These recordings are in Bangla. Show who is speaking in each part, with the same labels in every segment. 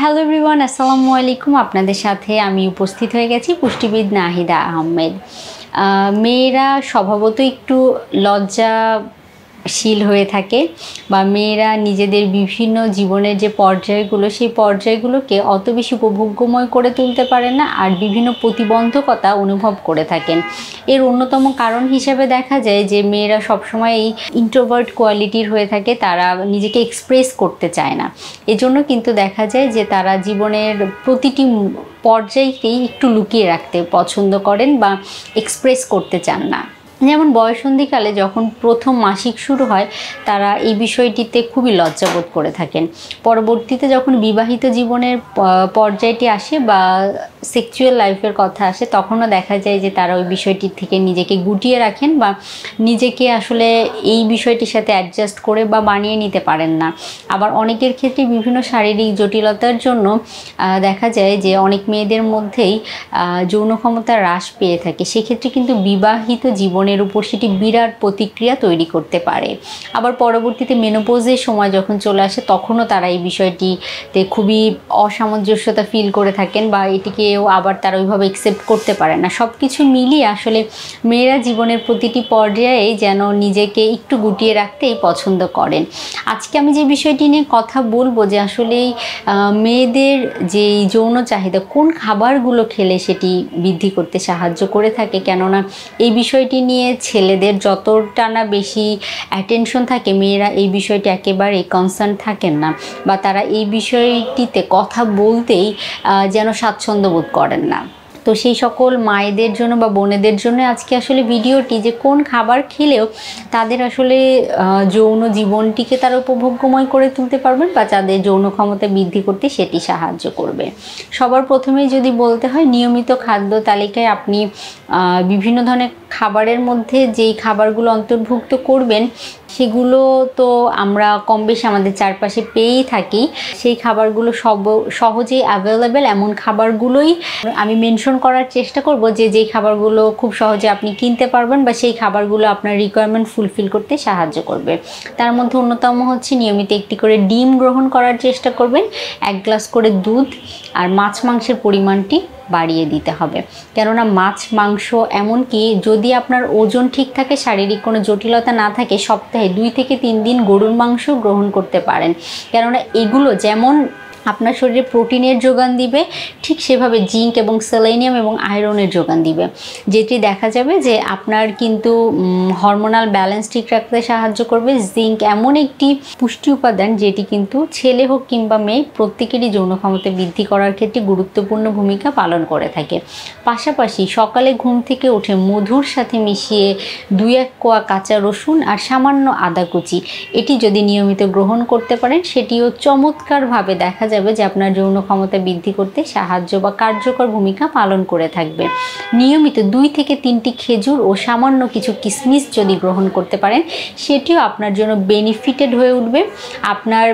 Speaker 1: হ্যালো এভরিওয়ান আসসালামু আলাইকুম। আপনাদের সাথে আমি উপস্থিত হয়ে গেছি পুষ্টিবিদ নাহিদা আহমেদ। মেয়েরা স্বভাবত একটু লজ্জাশীল হয়ে থাকে বা মেয়েরা নিজেদের বিভিন্ন জীবনের যে পর্যায়গুলো, সেই পর্যায়গুলোকে অত বেশি উপভোগ্যময় করে তুলতে পারে না আর বিভিন্ন প্রতিবন্ধকতা অনুভব করে থাকেন। এর অন্যতম কারণ হিসেবে দেখা যায় যে মেয়েরা সবসময় এই ইন্ট্রোভার্ট কোয়ালিটির হয়ে থাকে, তারা নিজেকে এক্সপ্রেস করতে চায় না। এজন্য কিন্তু দেখা যায় যে তারা জীবনের প্রতিটি পর্যায়কেই একটু লুকিয়ে রাখতে পছন্দ করেন বা এক্সপ্রেস করতে চান না। যেমন বয়সন্ধিকালে যখন প্রথম মাসিক শুরু হয়, তারা এই বিষয়টিতে খুবই লজ্জাবোধ করে থাকেন। পরবর্তীতে যখন বিবাহিত জীবনের পর্যায়টি আসে বা সেক্সুয়াল লাইফের কথা আসে, তখনও দেখা যায় যে তারা ওই বিষয়টির থেকে নিজেকে গুটিয়ে রাখেন বা নিজেকে আসলে এই বিষয়টির সাথে অ্যাডজাস্ট করে বা বানিয়ে নিতে পারেন না। আবার অনেকের ক্ষেত্রে বিভিন্ন শারীরিক জটিলতার জন্য দেখা যায় যে অনেক মেয়েদের মধ্যেই যৌন ক্ষমতা হ্রাস পেয়ে থাকে। সেক্ষেত্রে কিন্তু বিবাহিত জীবনের উপর সেটি বিরাট প্রতিক্রিয়া তৈরি করতে পারে। আবার পরবর্তীতে মেনোপোজের সময় যখন চলে আসে, তখনও তারা এই বিষয়টিতে খুবই অসামঞ্জস্যতা ফিল করে থাকেন বা এটিকেও আবার তারা ওইভাবে একসেপ্ট করতে পারে না। সব কিছু মিলিয়ে আসলে মেয়েরা জীবনের প্রতিটি পর্যায়ে যেন নিজেকে একটু গুটিয়ে রাখতেই পছন্দ করেন। আজকে আমি যে বিষয়টি নিয়ে কথা বলব যে আসলে মেয়েদের যে যৌন চাহিদা, কোন খাবারগুলো খেলে সেটি বৃদ্ধি করতে সাহায্য করে থাকে? কেননা এই বিষয়টি নিয়ে ছেলেদের যতটা না বেশি অ্যাটেনশন থাকে, মেয়েরা এই বিষয়টি একেবারেই কনসার্ন থাকেন না। বা তারা এই বিষয়টিতে কথা বলতেই যেন স্বাচ্ছন্দ্য বোধ করেন না। তো সেই সকল মায়েদের জন্য বা বোনেদের জন্য আজকে আসলে ভিডিওটি যে কোন খাবার খেলেও তাদের আসলে যৌন জীবনটিকে তারা উপভোগ্যময় করে তুলতে পারবেন বা তাদের যৌন ক্ষমতা বৃদ্ধি করতে সেটি সাহায্য করবে। সবার প্রথমেই যদি বলতে হয়, নিয়মিত খাদ্য তালিকায় আপনি বিভিন্ন ধরনের খাবারের মধ্যে যেই খাবারগুলো অন্তর্ভুক্ত করবেন সেগুলো তো আমরা কম বেশি আমাদের চারপাশে পেয়েই থাকি। সেই খাবারগুলো সব সহজেই অ্যাভেলেবেল এমন খাবারগুলোই আমি মেনশন করার চেষ্টা করব যে, যেই খাবারগুলো খুব সহজে আপনি কিনতে পারবেন বা সেই খাবারগুলো আপনার রিকোয়ারমেন্ট ফুলফিল করতে সাহায্য করবে। তার মধ্যে অন্যতম হচ্ছে নিয়মিত একটি করে ডিম গ্রহণ করার চেষ্টা করবেন, এক গ্লাস করে দুধ আর মাছ মাংসের পরিমাণটি বাড়িয়ে দিতে হবে। কেননা মাছ, মাংস এমনকি যদি আপনার ওজন ঠিক থাকে, শারীরিক কোনো জটিলতা না থাকে, সপ্তাহে দুই থেকে তিন দিন গরুর মাংস গ্রহণ করতে পারেন। কেননা এগুলো যেমন আপনার শরীরে প্রোটিনের যোগান দিবে, ঠিক সেভাবে জিঙ্ক এবং সেলেনিয়াম এবং আয়রনের যোগান দিবে। যেটি দেখা যাবে যে আপনার কিন্তু হরমোনাল ব্যালেন্স ঠিক রাখতে সাহায্য করবে। জিঙ্ক এমন একটি পুষ্টি উপাদান যেটি কিন্তু ছেলে হোক কিংবা মেয়ে, প্রত্যেকেরই যৌন ক্ষমতা বৃদ্ধি করার ক্ষেত্রে গুরুত্বপূর্ণ ভূমিকা পালন করে থাকে। পাশাপাশি সকালে ঘুম থেকে উঠে মধুর সাথে মিশিয়ে দুই এক কোয়া কাঁচা রসুন আর সামান্য আদা কুচি, এটি যদি নিয়মিত গ্রহণ করতে পারেন, সেটিও চমৎকারভাবে দেখা যাবে যে আপনার যৌন ক্ষমতা বৃদ্ধি করতে সাহায্য বা কার্যকর ভূমিকা পালন করে থাকবে। নিয়মিত দুই থেকে তিনটি খেজুর ও সামান্য কিছু কিসমিস যদি গ্রহণ করতে পারেন, সেটিও আপনার জন্য বেনিফিটেড হয়ে উঠবে। আপনার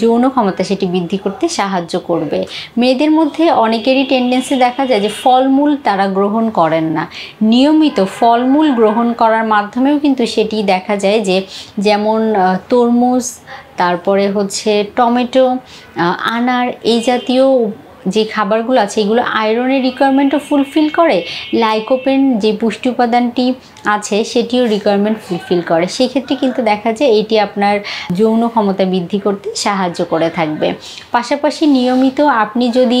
Speaker 1: যৌন ক্ষমতা সেটি বৃদ্ধি করতে সাহায্য করবে। মেয়েদের মধ্যে অনেকেরই টেন্ডেন্সি দেখা যায় যে ফলমূল তারা গ্রহণ করেন না। নিয়মিত ফলমূল গ্রহণ করার মাধ্যমেও কিন্তু সেটি দেখা যায় যে যেমন তরমুজ, তারপরে হচ্ছে টমেটো আনার এই জাতীয় যে খাবারগুলো আছে, এগুলো আয়রনের রিকোয়ারমেন্টও ফুলফিল করে লাইকোপেন যে পুষ্টি উপাদানটি আছে, সেটিও রিকোয়ারমেন্ট ফুলফিল করে। সেক্ষেত্রে কিন্তু দেখা যায় এটি আপনার যৌন ক্ষমতা বৃদ্ধি করতে সাহায্য করে থাকবে। পাশাপাশি নিয়মিত আপনি যদি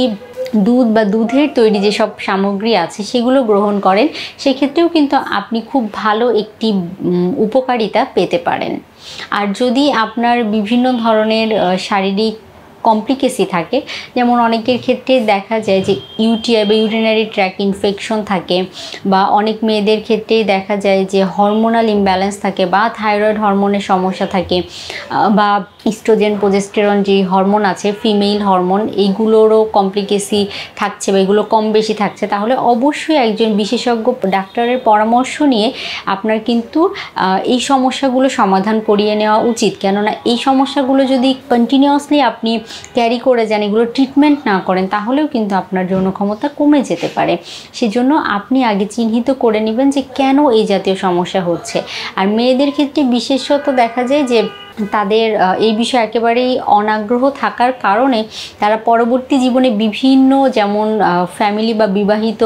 Speaker 1: দুধ বা দুধের তৈরি যেসব সামগ্রী আছে, সেগুলো গ্রহণ করেন, সেক্ষেত্রেও কিন্তু আপনি খুব ভালো একটি উপকারিতা পেতে পারেন। আর যদি আপনার বিভিন্ন ধরনের শারীরিক কমপ্লিকেসি থাকে। যেমন অনেকের ক্ষেত্রে দেখা যায় যে ইউটিআই বা ইউরিনারি ট্র্যাক ইনফেকশন থাকে বা অনেক মেয়েদের ক্ষেত্রেই দেখা যায় যে হরমোনাল ইমব্যালেন্স থাকে বা থাইরয়েড হরমোনের সমস্যা থাকে বা ইস্ট্রোজেন প্রোজেস্টেরন যে হরমোন আছে ফিমেল হরমোন এইগুলোরও কমপ্লিকেসি থাকছে বা এগুলো কম বেশি থাকছে। তাহলে অবশ্যই একজন বিশেষজ্ঞ ডাক্তারের পরামর্শ নিয়ে আপনার কিন্তু এই সমস্যাগুলো সমাধান করিয়ে নেওয়া উচিত। কেননা এই সমস্যাগুলো যদি কন্টিনিউয়াসলি আপনি ক্যারি করে যান, এগুলো ট্রিটমেন্ট না করেন, তাহলেও কিন্তু আপনার যৌন ক্ষমতা কমে যেতে পারে। সেজন্য আপনি আগে চিহ্নিত করে নেবেন যে কেন এই জাতীয় সমস্যা হচ্ছে। আর মেয়েদের ক্ষেত্রে বিশেষত দেখা যায় যে তাদের এই বিষয়ে একেবারেই অনাগ্রহ থাকার কারণে তারা পরবর্তী জীবনে বিভিন্ন যেমন ফ্যামিলি বা বিবাহিত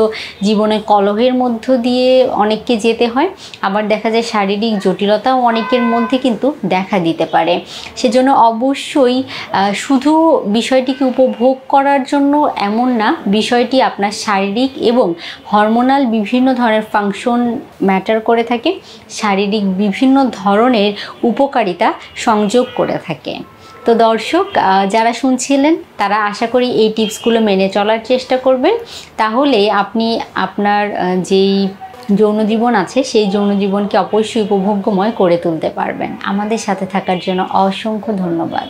Speaker 1: জীবনে কলহের মধ্য দিয়ে অনেককে যেতে হয়। আবার দেখা যায় শারীরিক জটিলতাও অনেকের মধ্যে কিন্তু দেখা দিতে পারে। সেজন্য অবশ্যই শুধু বিষয়টিকে উপভোগ করার জন্য এমন না, বিষয়টি আপনার শারীরিক এবং হরমোনাল বিভিন্ন ধরনের ফাংশন ম্যাটার করে থাকে। শারীরিক বিভিন্ন ধরনের উপকারিতা সংযোগ করে থাকে। তো দর্শক যারা শুনছিলেন, তারা আশা করি এই টিপসগুলো মেনে চলার চেষ্টা করবেন। তাহলে আপনি আপনার যেই যৌন জীবন আছে, সেই যৌন জীবনকে অবশ্যই উপভোগ্যময় করে তুলতে পারবেন। আমাদের সাথে থাকার জন্য অসংখ্য ধন্যবাদ।